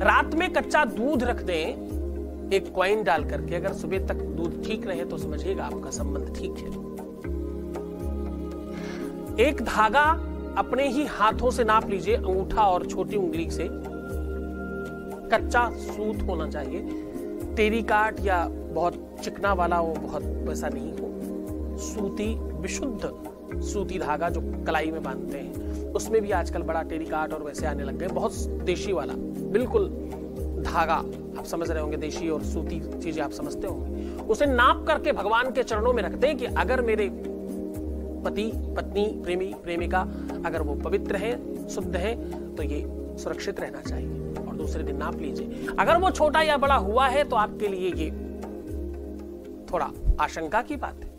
रात में कच्चा दूध रख दें, एक क्वाइन डाल करके अगर सुबह तक दूध ठीक रहे तो समझिएगा आपका संबंध ठीक है। एक धागा अपने ही हाथों से नाप लीजिए, अंगूठा और छोटी उंगली से। कच्चा सूत होना चाहिए। टेरी काट या बहुत चिकना वाला वो बहुत वैसा नहीं हो। सूती, विशुद्ध सूती धागा जो कलाई में बांधते हैं। उसमें भी आजकल बड़ा टेरी काट और वैसे आने लग गए। बहुत देशी वाला। बिल्कुल धागा आप समझ रहे होंगे, देशी और सूती चीज़ें आप समझते होंगे। उसे नाप करके भगवान के चरणों में रखते हैं कि अगर मेरे पति, पत्नी, प्रेमी, प्रेमिका अगर वो पवित्र है, शुद्ध है तो ये सुरक्षित रहना चाहिए और दूसरे दिन नाप लीजिए। अगर वो छोटा या बड़ा हुआ है तो आपके लिए ये थोड़ा आशंका की बात है।